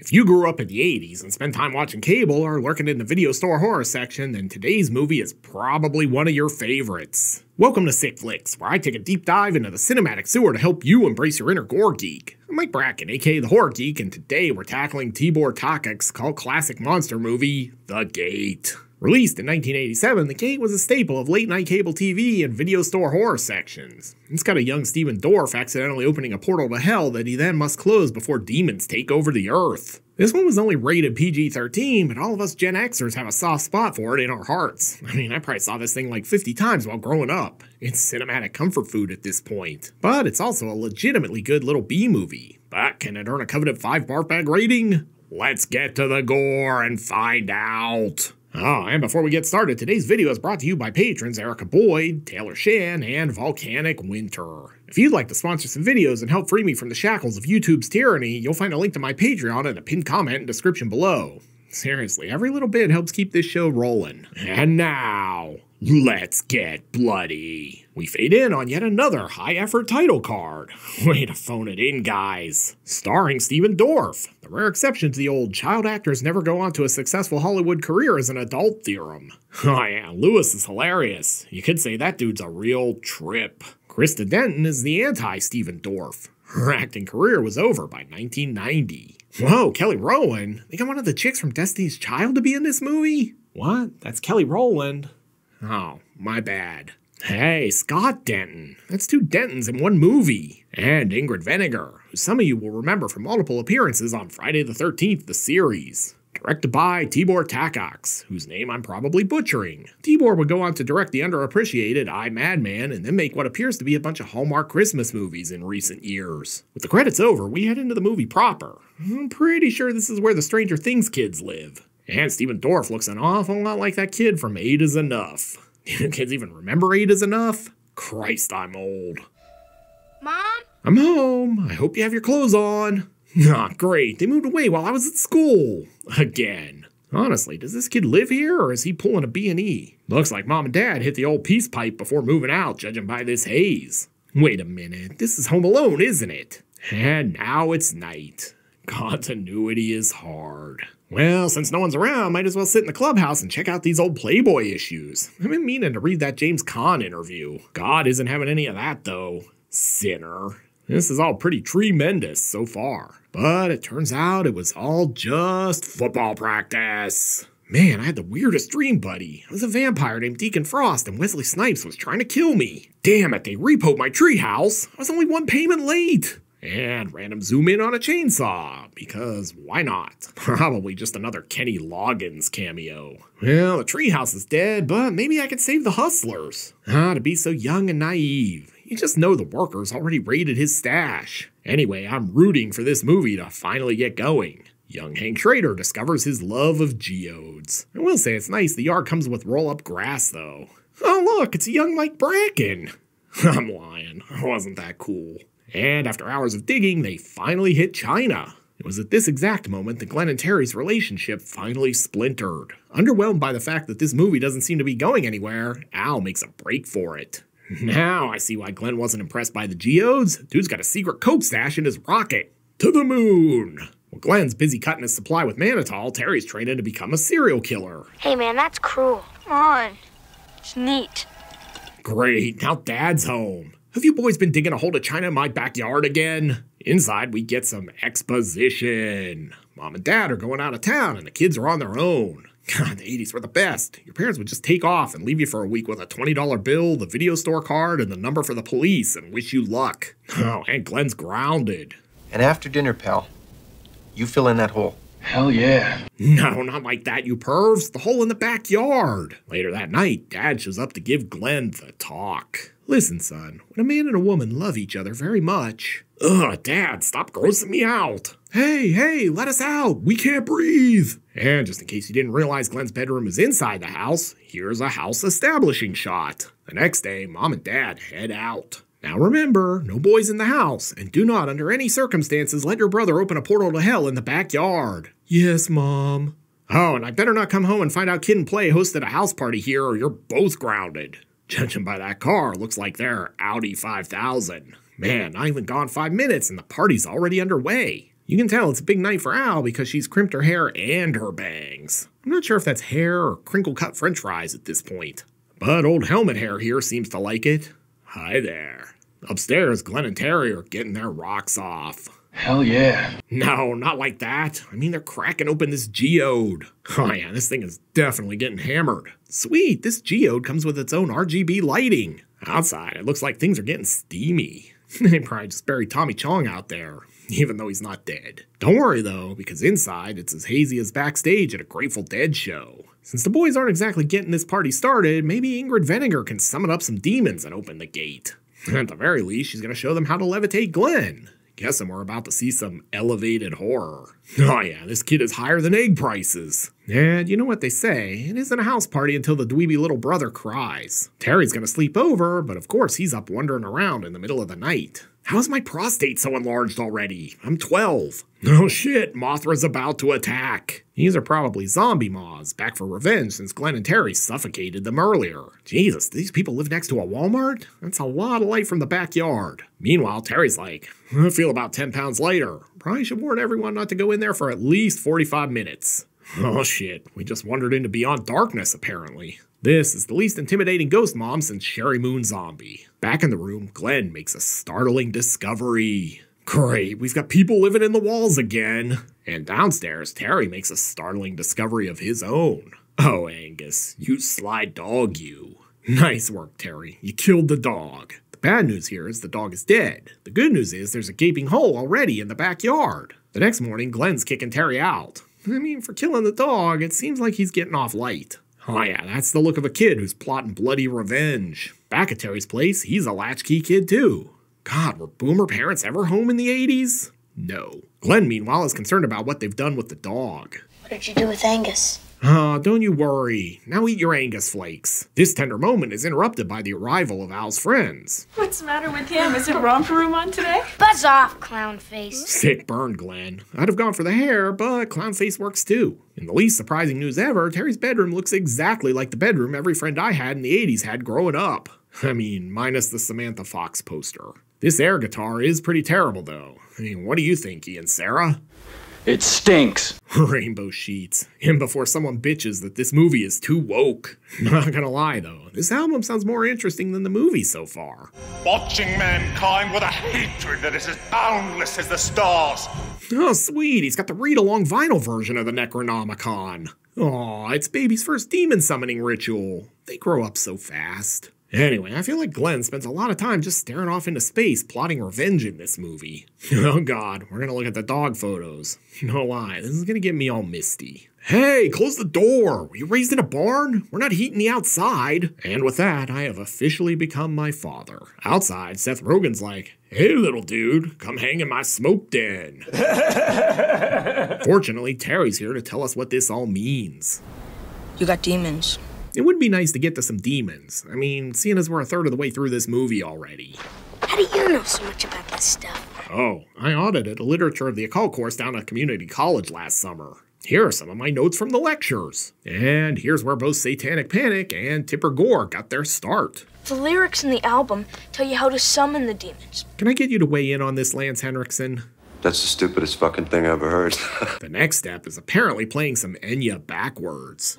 If you grew up in the 80s and spent time watching cable or lurking in the video store horror section, then today's movie is probably one of your favorites. Welcome to Sick Flicks, where I take a deep dive into the cinematic sewer to help you embrace your inner gore geek. I'm Mike Bracken, aka The Horror Geek, and today we're tackling Tibor Takacs' cult classic monster movie, The Gate. Released in 1987, The Gate was a staple of late night cable TV and video store horror sections. It's got a young Stephen Dorff accidentally opening a portal to hell that he then must close before demons take over the earth. This one was only rated PG 13, but all of us Gen Xers have a soft spot for it in our hearts. I mean, I probably saw this thing like 50 times while growing up. It's cinematic comfort food at this point. But it's also a legitimately good little B movie. But can it earn a coveted 5 barf bag rating? Let's get to the gore and find out. Oh, and before we get started, today's video is brought to you by patrons Erica Boyd, Taylor Shan, and Volcanic Winter. If you'd like to sponsor some videos and help free me from the shackles of YouTube's tyranny, you'll find a link to my Patreon in a pinned comment and description below. Seriously, every little bit helps keep this show rolling. And now, let's get bloody. We fade in on yet another high effort title card. Way to phone it in, guys. Starring Stephen Dorff, the rare exception to the old child actors never go on to a successful Hollywood career as an adult theorem. Oh yeah, Louis is hilarious. You could say that dude's a real trip. Christa Denton is the anti Stephen Dorff. Her acting career was over by 1990. Whoa, Kelly Rowland? They got one of the chicks from Destiny's Child to be in this movie? What? That's Kelly Rowan. Oh, my bad. Hey, Scott Denton. That's two Dentons in one movie. And Ingrid Veninger, who some of you will remember from multiple appearances on Friday the 13th, the series. Directed by Tibor Takacs, whose name I'm probably butchering. Tibor would go on to direct the underappreciated I Madman and then make what appears to be a bunch of Hallmark Christmas movies in recent years. With the credits over, we head into the movie proper. I'm pretty sure this is where the Stranger Things kids live. And Stephen Dorff looks an awful lot like that kid from Eight is Enough. You kids even remember Eight is Enough? Christ, I'm old. Mom? I'm home. I hope you have your clothes on. Ah, great. They moved away while I was at school. Again. Honestly, does this kid live here or is he pulling a B&E? Looks like mom and dad hit the old peace pipe before moving out, judging by this haze. Wait a minute. This is Home Alone, isn't it? And now it's night. Continuity is hard. Well, since no one's around, might as well sit in the clubhouse and check out these old Playboy issues. I've been meaning to read that James Caan interview. God isn't having any of that, though. Sinner. This is all pretty tremendous so far. But it turns out it was all just football practice. Man, I had the weirdest dream, buddy. I was a vampire named Deacon Frost, and Wesley Snipes was trying to kill me. Damn it, they repoed my treehouse. I was only one payment late. And random zoom in on a chainsaw, because why not? Probably just another Kenny Loggins cameo. Well, the treehouse is dead, but maybe I could save the hustlers. Ah, to be so young and naive. You just know the workers already raided his stash. Anyway, I'm rooting for this movie to finally get going. Young Hank Schrader discovers his love of geodes. I will say it's nice the yard comes with roll-up grass, though. Oh look, it's a young Mike Bracken. I'm lying. I wasn't that cool. And after hours of digging, they finally hit China. It was at this exact moment that Glenn and Terry's relationship finally splintered. Underwhelmed by the fact that this movie doesn't seem to be going anywhere, Al makes a break for it. Now I see why Glenn wasn't impressed by the geodes. Dude's got a secret coke stash in his rocket. To the moon! While Glenn's busy cutting his supply with mannitol, Terry's training to become a serial killer. Hey man, that's cruel. Come on. It's neat. Great, now Dad's home. Have you boys been digging a hole to China in my backyard again? Inside, we get some exposition. Mom and Dad are going out of town, and the kids are on their own. God, the 80s were the best. Your parents would just take off and leave you for a week with a $20 bill, the video store card, and the number for the police and wish you luck. Oh, and Glenn's grounded. And after dinner, pal, you fill in that hole. Hell yeah. No, not like that, you pervs. The hole in the backyard. Later that night, Dad shows up to give Glenn the talk. Listen, son, when a man and a woman love each other very much. Ugh, Dad, stop grossing me out. Hey, hey, let us out. We can't breathe. And just in case you didn't realize Glenn's bedroom is inside the house, here's a house establishing shot. The next day, Mom and Dad head out. Now remember, no boys in the house, and do not, under any circumstances, let your brother open a portal to hell in the backyard. Yes, Mom. Oh, and I better not come home and find out Kid and Play hosted a house party here or you're both grounded. Judging by that car, looks like they're Audi 5000. Man, not even gone five minutes and the party's already underway. You can tell it's a big night for Al because she's crimped her hair and her bangs. I'm not sure if that's hair or crinkle cut french fries at this point. But old helmet hair here seems to like it. Hi there. Upstairs, Glenn and Terry are getting their rocks off. Hell yeah. No, not like that. I mean, they're cracking open this geode. Oh yeah, this thing is definitely getting hammered. Sweet, this geode comes with its own RGB lighting. Outside, it looks like things are getting steamy. they probably just buried Tommy Chong out there, even though he's not dead. Don't worry though, because inside it's as hazy as backstage at a Grateful Dead show. Since the boys aren't exactly getting this party started, maybe Ingrid Veninger can summon up some demons and open the gate. At the very least, she's going to show them how to levitate Glenn. Guessing we're about to see some elevated horror. Oh yeah, this kid is higher than egg prices. And you know what they say, it isn't a house party until the dweeby little brother cries. Terry's gonna sleep over, but of course he's up wandering around in the middle of the night. How is my prostate so enlarged already? I'm 12. Oh shit, Mothra's about to attack. These are probably zombie moths, back for revenge since Glenn and Terry suffocated them earlier. Jesus, these people live next to a Walmart? That's a lot of light from the backyard. Meanwhile, Terry's like, I feel about 10 pounds lighter. Probably should warn everyone not to go in there for at least 45 minutes. Oh shit, we just wandered into Beyond Darkness apparently. This is the least intimidating ghost mom since Sheri Moon Zombie. Back in the room, Glenn makes a startling discovery. Great, we've got people living in the walls again. And downstairs, Terry makes a startling discovery of his own. Oh, Angus, you sly dog, you. Nice work, Terry. You killed the dog. The bad news here is the dog is dead. The good news is there's a gaping hole already in the backyard. The next morning, Glenn's kicking Terry out. I mean, for killing the dog, it seems like he's getting off light. Oh yeah, that's the look of a kid who's plotting bloody revenge. Back at Terry's place, he's a latchkey kid too. God, were boomer parents ever home in the 80s? No. Glenn, meanwhile, is concerned about what they've done with the dog. What did you do with Angus? Ah, oh, don't you worry. Now eat your Angus flakes. This tender moment is interrupted by the arrival of Al's friends. What's the matter with him? Is it romper room on today? Buzz off, clown face. Sick burn, Glenn. I'd have gone for the hair, but clown face works too. In the least surprising news ever, Terry's bedroom looks exactly like the bedroom every friend I had in the 80s had growing up. I mean, minus the Samantha Fox poster. This air guitar is pretty terrible, though. I mean, what do you think, Ian Sarah? It stinks. Rainbow sheets. And before someone bitches that this movie is too woke. Not gonna lie though, this album sounds more interesting than the movie so far. Watching mankind with a hatred that is as boundless as the stars. Oh, sweet, he's got the read along vinyl version of the Necronomicon. Aw, it's baby's first demon summoning ritual. They grow up so fast. Anyway, I feel like Glenn spends a lot of time just staring off into space plotting revenge in this movie. oh god, we're gonna look at the dog photos. No lie, this is gonna get me all misty. Hey, close the door! Were you raised in a barn? We're not heating the outside. And with that, I have officially become my father. Outside, Seth Rogen's like, Hey, little dude, come hang in my smoke den. Fortunately, Terry's here to tell us what this all means. You got demons. It would be nice to get to some demons. I mean, seeing as we're a third of the way through this movie already. How do you know so much about this stuff? Oh, I audited a literature of the occult course down at community college last summer. Here are some of my notes from the lectures. And here's where both Satanic Panic and Tipper Gore got their start. The lyrics in the album tell you how to summon the demons. Can I get you to weigh in on this, Lance Henriksen? That's the stupidest fucking thing I've ever heard. the next step is apparently playing some Enya backwards.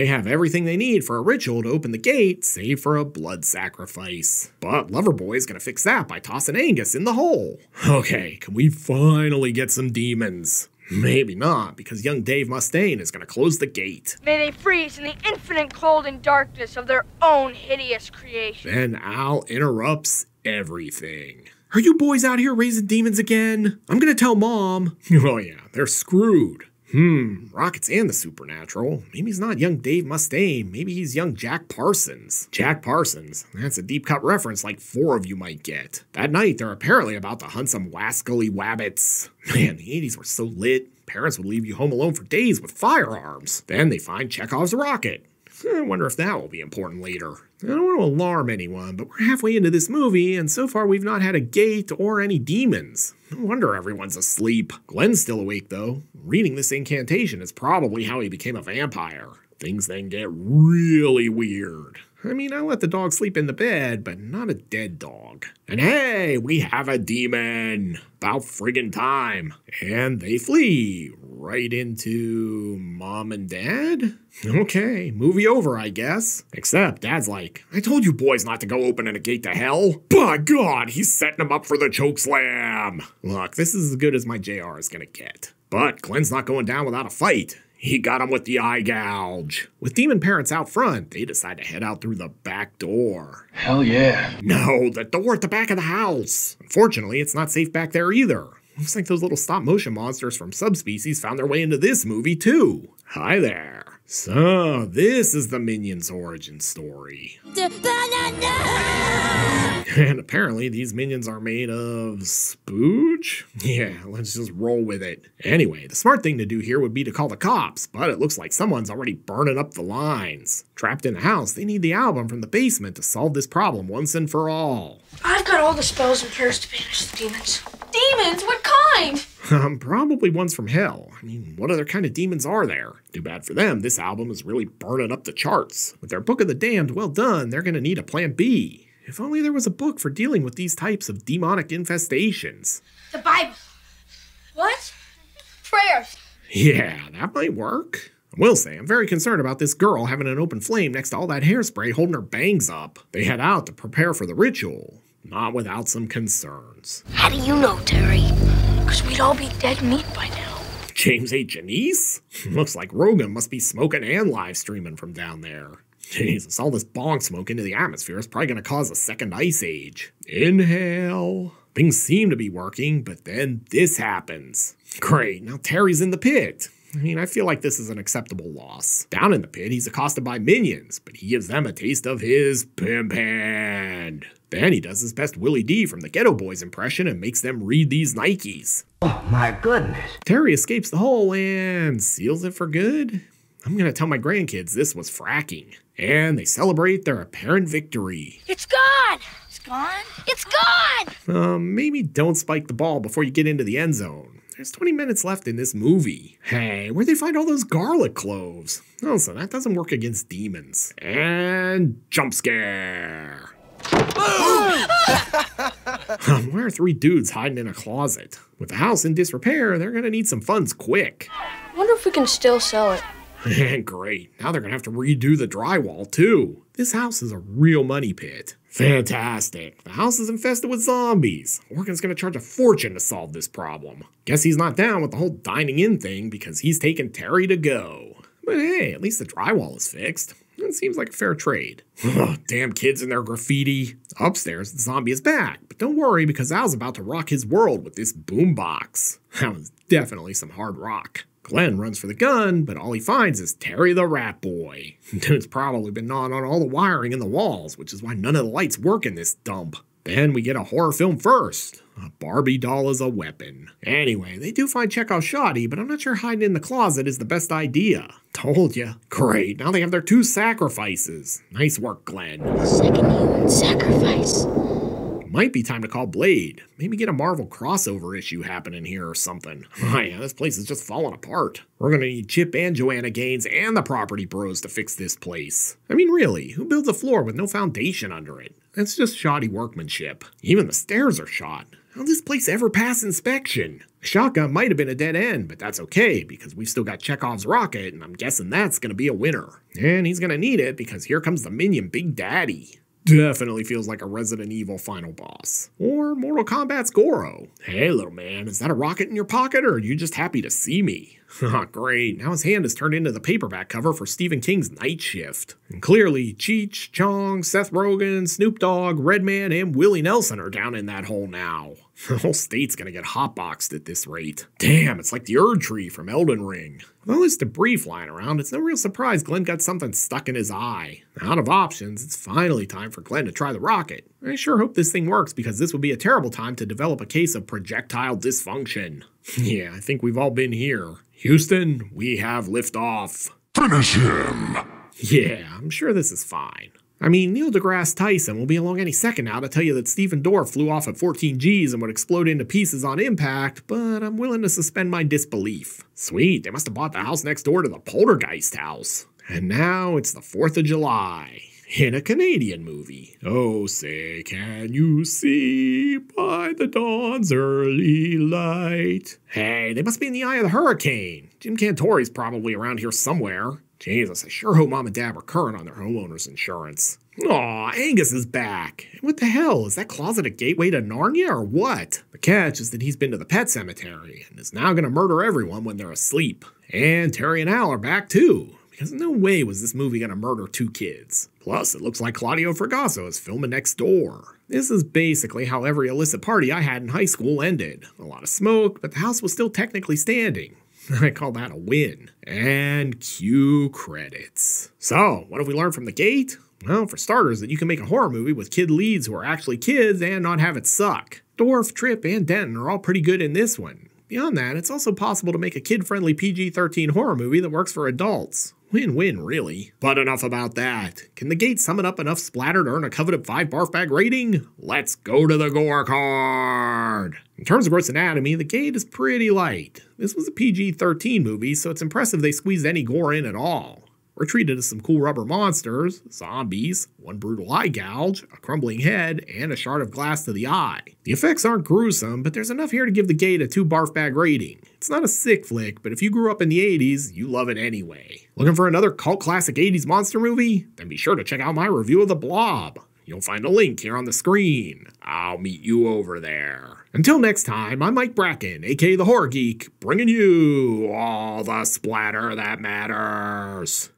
They have everything they need for a ritual to open the gate, save for a blood sacrifice. But Loverboy's gonna fix that by tossing Angus in the hole. Okay, can we finally get some demons? Maybe not, because young Dave Mustaine is gonna close the gate. May they freeze in the infinite cold and darkness of their own hideous creation. Then Al interrupts everything. Are you boys out here raising demons again? I'm gonna tell mom. Oh yeah, they're screwed. Hmm, rockets and the supernatural. Maybe he's not young Dave Mustaine. Maybe he's young Jack Parsons. Jack Parsons. That's a deep cut reference like four of you might get. That night, they're apparently about to hunt some wascally wabbits. Man, the 80s were so lit. Parents would leave you home alone for days with firearms. Then they find Chekhov's rocket. I wonder if that will be important later. I don't want to alarm anyone, but we're halfway into this movie, and so far we've not had a gate or any demons. No wonder everyone's asleep. Glenn's still awake, though. Reading this incantation is probably how he became a vampire. Things then get really weird. I mean, I let the dog sleep in the bed, but not a dead dog. And hey, we have a demon! About friggin' time. And they flee right into mom and dad? Okay, movie over, I guess. Except dad's like, I told you boys not to go opening a gate to hell. By God, he's setting them up for the choke slam. Look, this is as good as my JR is gonna get. But Glenn's not going down without a fight. He got him with the eye gouge. With demon parents out front, they decide to head out through the back door. Hell yeah. No, the door at the back of the house. Unfortunately, it's not safe back there either. Looks like those little stop motion monsters from subspecies found their way into this movie too. Hi there. So, this is the Minions' origin story. And apparently, these minions are made of spooge? Yeah, let's just roll with it. Anyway, the smart thing to do here would be to call the cops, but it looks like someone's already burning up the lines. Trapped in the house, they need the album from the basement to solve this problem once and for all. I've got all the spells and prayers to banish the demons. Demons? What kind? Um, probably ones from hell. I mean, what other kind of demons are there? Too bad for them, this album is really burning up the charts. With their Book of the Damned well done, they're gonna need a plan B. If only there was a book for dealing with these types of demonic infestations. The Bible. What? Prayers. Yeah, that might work. I will say, I'm very concerned about this girl having an open flame next to all that hairspray holding her bangs up. They head out to prepare for the ritual, not without some concerns. How do you know, Terry? Because we'd all be dead meat by now. James A. Janice? Looks like Rogen must be smoking and live streaming from down there. Jesus, all this bong smoke into the atmosphere is probably going to cause a second ice age. Inhale. Things seem to be working, but then this happens. Great, now Terry's in the pit. I mean, I feel like this is an acceptable loss. Down in the pit, he's accosted by minions, but he gives them a taste of his pimp hand. Then he does his best Willie D from the Geto Boys impression and makes them read these Nikes. Oh my goodness. Terry escapes the hole and seals it for good. I'm gonna tell my grandkids this was fracking. And they celebrate their apparent victory. It's gone. It's gone. It's gone. Um, maybe don't spike the ball before you get into the end zone. There's 20 minutes left in this movie. Hey, where'd they find all those garlic cloves? Oh, so that doesn't work against demons. And jump scare. Um, why are three dudes hiding in a closet? With the house in disrepair, they're gonna need some funds quick. Wonder if we can still sell it. Great, now they're gonna have to redo the drywall too. This house is a real money pit. Fantastic. The house is infested with zombies. Orkin's gonna charge a fortune to solve this problem. Guess he's not down with the whole dining in thing because he's taking Terry to go. But hey, at least the drywall is fixed. Seems like a fair trade. Damn kids and their graffiti. Upstairs, the zombie is back, but don't worry because Al's about to rock his world with this boombox. That was definitely some hard rock. Glenn runs for the gun, but all he finds is Terry the Rat Boy. Dude's probably been gnawing on all the wiring in the walls, which is why none of the lights work in this dump. Then we get a horror film first. A Barbie doll as a weapon. Anyway, they do find Chekhov shoddy, but I'm not sure hiding in the closet is the best idea. Told ya. Great, now they have their two sacrifices. Nice work, Glenn. Second human sacrifice. Might be time to call Blade. Maybe get a Marvel crossover issue happening here or something. Oh yeah, this place is just falling apart. We're gonna need Chip and Joanna Gaines and the property bros to fix this place. I mean, really, who builds a floor with no foundation under it? That's just shoddy workmanship. Even the stairs are shot. How'd this place ever pass inspection? Shotgun might have been a dead end, but that's okay because we've still got Chekhov's rocket, and I'm guessing that's gonna be a winner. And he's gonna need it because here comes the minion Big Daddy. Definitely feels like a Resident Evil final boss. Or Mortal Kombat's Goro. Hey, little man, is that a rocket in your pocket or are you just happy to see me? Great. Now his hand is turned into the paperback cover for Stephen King's Night Shift. And clearly, Cheech, Chong, Seth Rogen, Snoop Dogg, Redman, and Willie Nelson are down in that hole now. The whole state's gonna get hotboxed at this rate. Damn, it's like the Erd Tree from Elden Ring. With all this debris flying around, it's no real surprise Glenn got something stuck in his eye. Out of options, it's finally time for Glenn to try the rocket. I sure hope this thing works because this would be a terrible time to develop a case of projectile dysfunction. yeah, I think we've all been here. Houston, we have liftoff. Finish him! Yeah, I'm sure this is fine. I mean, Neil deGrasse Tyson will be along any second now to tell you that Stephen Dorff flew off at 14 Gs and would explode into pieces on impact, but I'm willing to suspend my disbelief. Sweet, they must have bought the house next door to the poltergeist house. And now it's the 4th of July in a Canadian movie. Oh, say, can you see by the dawn's early light? Hey, they must be in the eye of the hurricane. Jim Cantore's probably around here somewhere. Jesus, I sure hope mom and dad were current on their homeowner's insurance. Aw, Angus is back. What the hell? Is that closet a gateway to Narnia or what? The catch is that he's been to the pet cemetery and is now gonna murder everyone when they're asleep. And Terry and Al are back too because no way was this movie gonna murder two kids. Plus, it looks like Claudio Fragasso is filming next door. This is basically how every illicit party I had in high school ended. A lot of smoke, but the house was still technically standing. I call that a win. And cue credits. So, what have we learned from the gate? Well, for starters, that you can make a horror movie with kid leads who are actually kids and not have it suck. Dorff, Tripp, and Denton are all pretty good in this one. Beyond that, it's also possible to make a kid friendly PG 13 horror movie that works for adults. Win win, really. But enough about that. Can the gate summon up enough splatter to earn a coveted 5 barf bag rating? Let's go to the gore card! In terms of gross anatomy, the gate is pretty light. This was a PG 13 movie, so it's impressive they squeezed any gore in at all. We're treated as some cool rubber monsters, zombies, one brutal eye gouge, a crumbling head, and a shard of glass to the eye. The effects aren't gruesome, but there's enough here to give the gate a 2 barf bag rating. It's not a sick flick, but if you grew up in the 80s, you love it anyway. Looking for another cult classic 80s monster movie? Then be sure to check out my review of The Blob. You'll find a link here on the screen. I'll meet you over there. Until next time, I'm Mike Bracken, aka The Horror Geek, bringing you all the splatter that matters.